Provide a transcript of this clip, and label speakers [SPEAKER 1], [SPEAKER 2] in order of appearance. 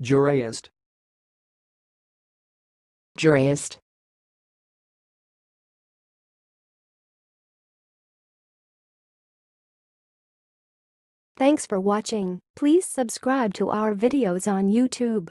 [SPEAKER 1] Jurist.
[SPEAKER 2] Jurist.
[SPEAKER 3] Thanks for watching. Please subscribe to our videos on YouTube.